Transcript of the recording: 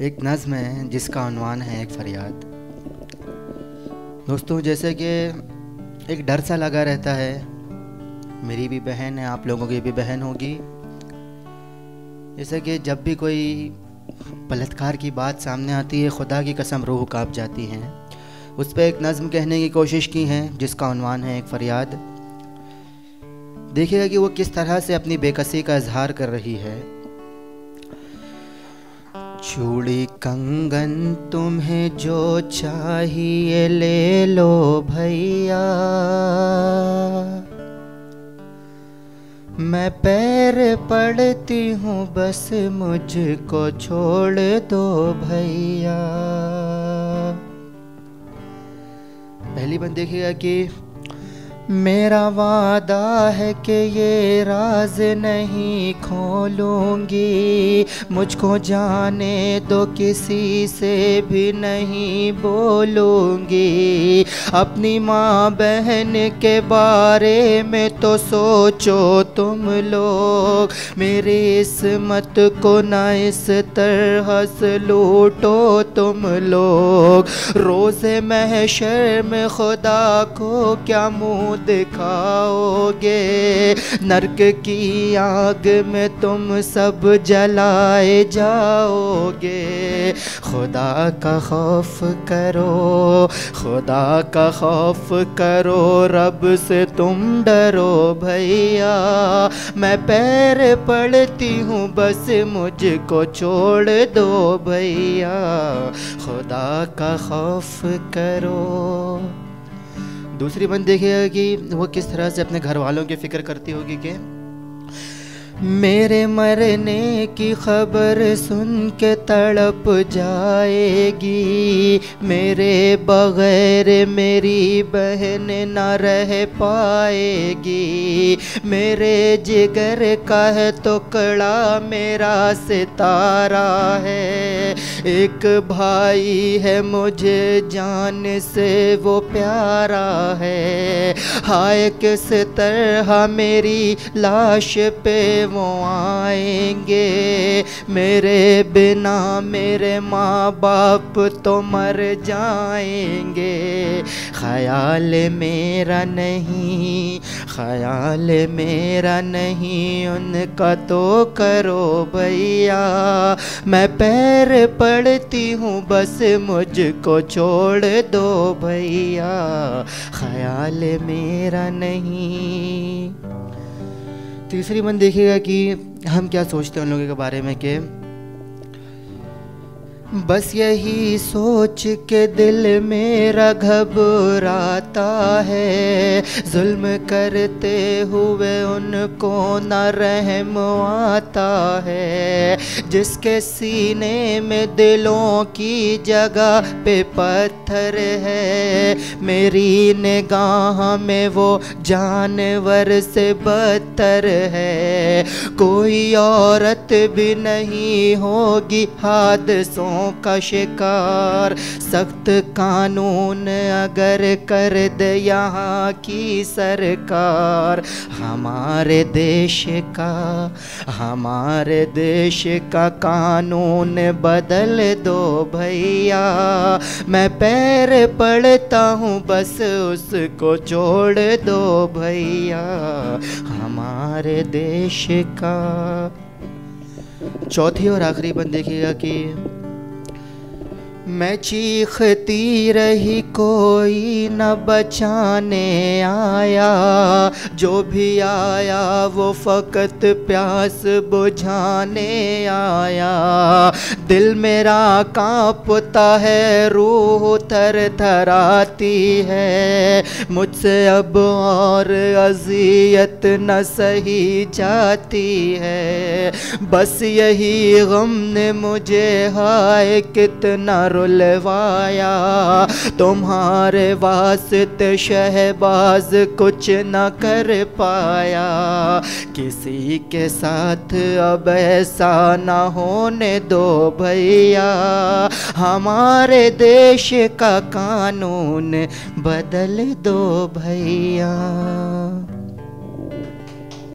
एक नज़म है, जिसका अनवान है एक फरियाद। दोस्तों, जैसे कि एक डर सा लगा रहता है, मेरी भी बहन है, आप लोगों की भी बहन होगी। जैसे कि जब भी कोई बलात्कार की बात सामने आती है, खुदा की कसम रूह काँप जाती हैं। उस पर एक नज़म कहने की कोशिश की है, जिसका अनवान है एक फरियाद। देखिएगा कि वो किस तरह से अपनी बेकसी का इजहार कर रही है। चूड़ी कंगन तुम्हें जो चाहिए ले लो भैया। मैं पैर पड़ती हूँ, बस मुझको छोड़ दो भैया। पहली बात देखिएगा कि मेरा वादा है कि ये राज नहीं खोलूँगी। मुझको जाने दो, किसी से भी नहीं बोलूँगी। अपनी माँ बहन के बारे में तो सोचो तुम लोग। मेरी इसमत को ना इस तरह से लूटो तुम लोग। रोज़े महशर में खुदा को क्या मुँह दिखाओगे। नरक की आग में तुम सब जलाए जाओगे। खुदा का खौफ करो, खुदा का खौफ करो, रब से तुम डरो भैया। मैं पैर पड़ती हूँ, बस मुझको छोड़ दो भैया। खुदा का खौफ करो। दूसरी बात देखिएगा कि वो किस तरह से अपने घर वालों की फ़िक्र करती होगी कि मेरे मरने की खबर सुन के तड़प जाएगी। मेरे बगैर मेरी बहन न रह पाएगी। मेरे जिगर का है तो कड़ा मेरा सितारा है। एक भाई है, मुझे जान से वो प्यारा है। हाय, किस तरह मेरी लाश पे वो आएँगे? मेरे बिना मेरे माँ बाप तो मर जाएँगे। ख्याल मेरा नहीं, ख्याल मेरा नहीं, उनका तो करो भैया। मैं पैर पड़ती हूँ, बस मुझको छोड़ दो भैया। ख्याल मेरा नहीं। तीसरी मन देखिएगा कि हम क्या सोचते हैं उन लोगों के बारे में कि बस यही सोच के दिल मेरा घबराता है। जुल्म करते हुए उनको न रहम आता है। जिसके सीने में दिलों की जगह पे पत्थर है, मेरी निगाह में वो जानवर से बदतर है। कोई औरत भी नहीं होगी हादसों का शिकार, सख्त कानून अगर कर दे यहाँ की सरकार। हमारे देश का, हमारे देश का कानून बदल दो भैया। मैं पैर पड़ता हूँ, बस उसको छोड़ दो भैया। हमारे देश का। चौथी और आखिरी बंद देखिएगा कि? मैं चीखती रही कोई न बचाने आया। जो भी आया वो फ़कत प्यास बुझाने आया। दिल मेरा कांपता है, रूह थर थराती है। मुझसे अब और अजियत न सही जाती है। बस यही गम ने मुझे, हाय कितना रुलवाया तुम्हारे वास्ते शहबाज कुछ न कर पाया। किसी के साथ अब ऐसा न होने दो भैया। हमारे देश का कानून बदल दो भैया।